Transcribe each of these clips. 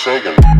Sagan.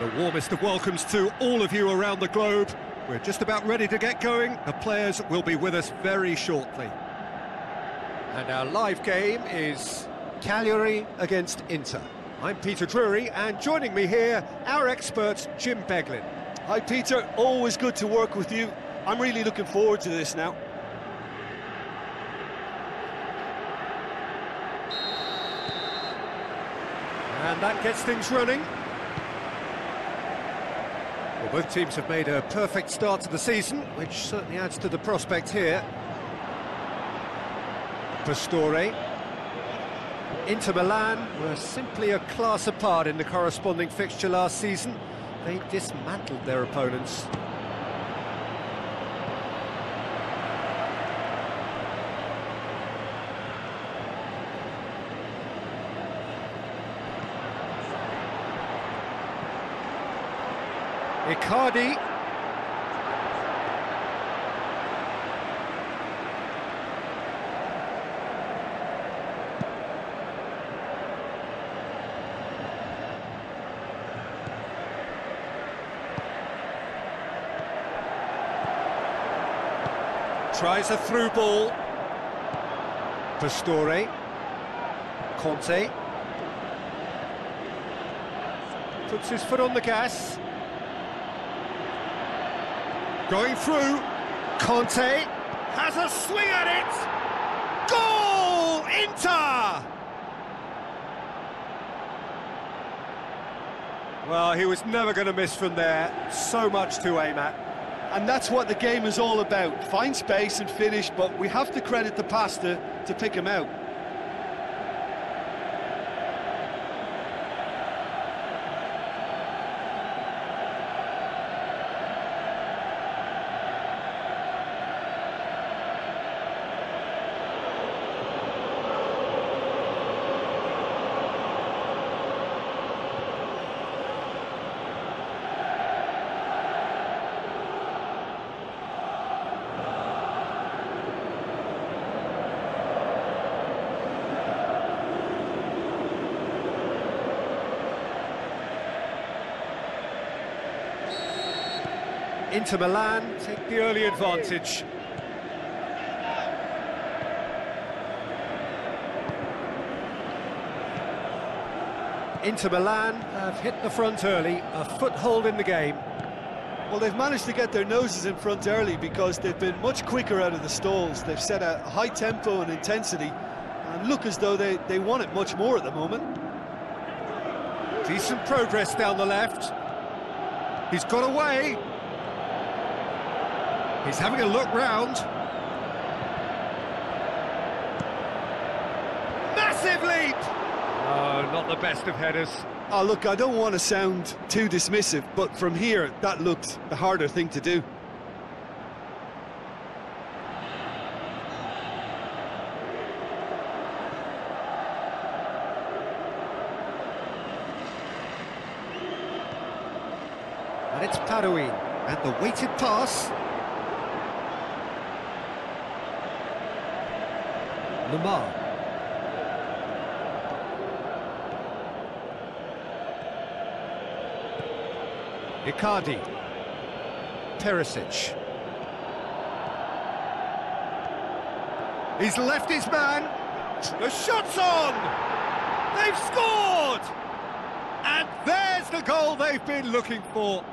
The warmest of welcomes to all of you around the globe. We're just about ready to get going. The players will be with us very shortly. And our live game is Cagliari against Inter. I'm Peter Drury, and joining me here, our expert, Jim Beglin. Hi, Peter. Always good to work with you. I'm really looking forward to this now. And that gets things running. Well, both teams have made a perfect start to the season, which certainly adds to the prospect here. Pastore. Inter Milan were simply a class apart in the corresponding fixture last season. They dismantled their opponents. Icardi. Tries a through ball. Pastore. Conte. Puts his foot on the gas. Going through. Conte has a swing at it. Goal! Inter! Well, he was never going to miss from there. So much to aim at. And that's what the game is all about. Find space and finish, but we have to credit the pasta to pick him out. Inter Milan take the early advantage. Inter Milan have hit the front early, a foothold in the game. Well, they've managed to get their noses in front early because they've been much quicker out of the stalls. They've set a high tempo and intensity and look as though they, they want it much more at the moment. Decent progress down the left. He's got away. He's having a look round. Massive leap! Oh, not the best of headers. Oh, look, I don't want to sound too dismissive, but from here, that looked the harder thing to do. And it's Parouin. And the weighted pass. Lemar. Icardi. Perisic. He's left his man. The shot's on! They've scored! And there's the goal they've been looking for.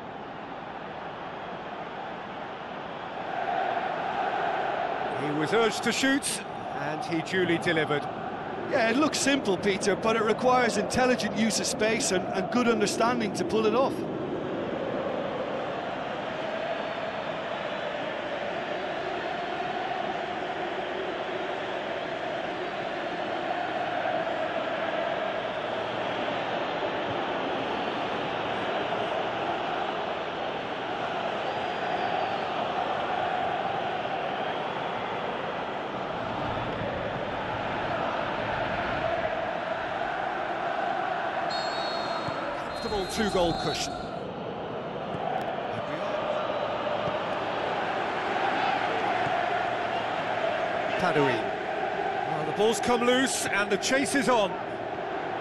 He was urged to shoot, and he duly delivered. Yeah, it looks simple, Peter, but it requires intelligent use of space and, and good understanding to pull it off. Comfortable two-goal cushion. Parouin. Well, the ball's come loose and the chase is on.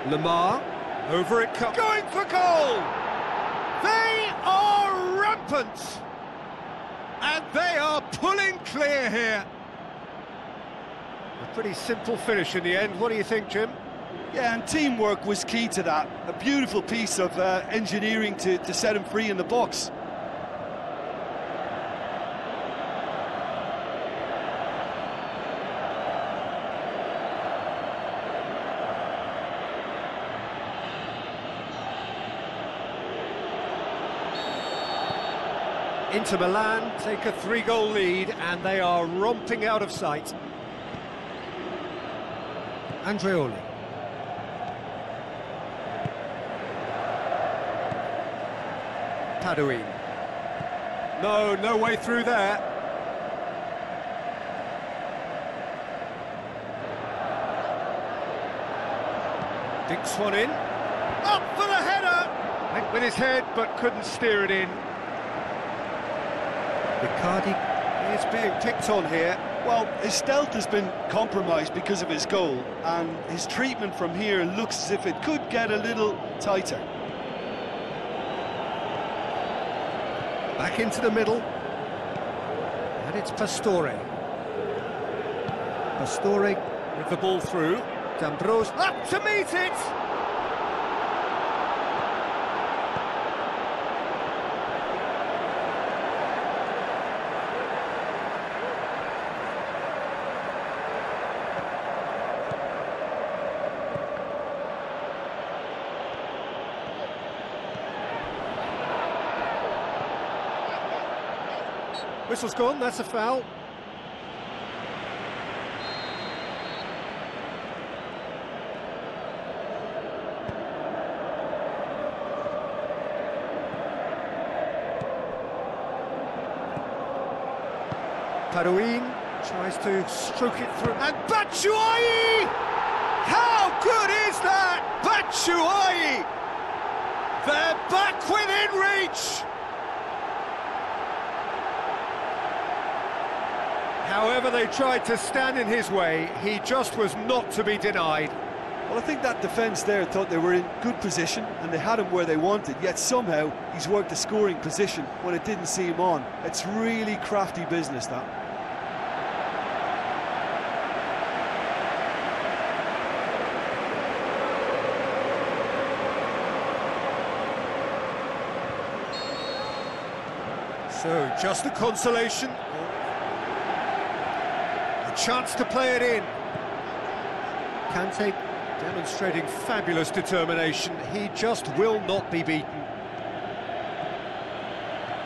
Lemar, over it comes. Going for goal! They are rampant! And they are pulling clear here. A pretty simple finish in the end. What do you think, Jim? Yeah, and teamwork was key to that. A beautiful piece of uh, engineering to, to set him free in the box. Inter Milan take a three-goal lead and they are romping out of sight. Andreolli. Parouin. No, no way through there. Dinks one in. Up for the header! Went with his head, but couldn't steer it in. Icardi is being picked on here. Well, his stealth has been compromised because of his goal, and his treatment from here looks as if it could get a little tighter. Back into the middle. And it's Pastore. Pastore With the ball through, D'Ambrosio up to meet it! Whistle's gone, that's a foul. Parouin tries to stroke it through, and Batshuayi! How good is that? Batshuayi! They're back within reach! However they tried to stand in his way, he just was not to be denied. Well, I think that defence there thought they were in good position and they had him where they wanted, yet somehow he's worked a scoring position when it didn't see him on. It's really crafty business, that. So, just a consolation. Chance to play it in. Kante demonstrating fabulous determination. He just will not be beaten.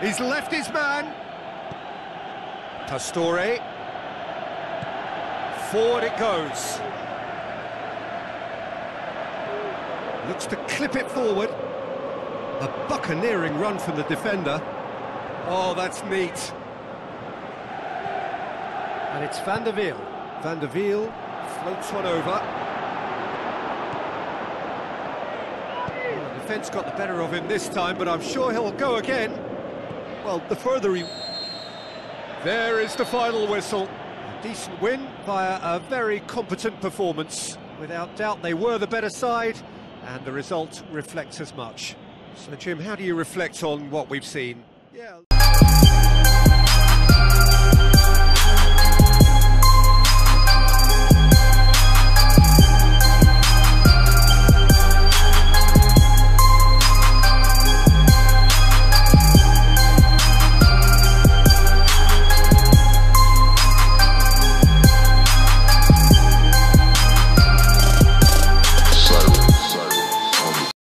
He's left his man. Pastore. Forward it goes. Looks to clip it forward. A buccaneering run from the defender. Oh, that's neat. And it's Van der Wiel. Van der Wiel floats one over. Well, the defence got the better of him this time, but I'm sure he'll go again. Well, the further he... There is the final whistle. A decent win via a very competent performance. Without doubt, they were the better side, and the result reflects as much. So, Jim, how do you reflect on what we've seen? Yeah.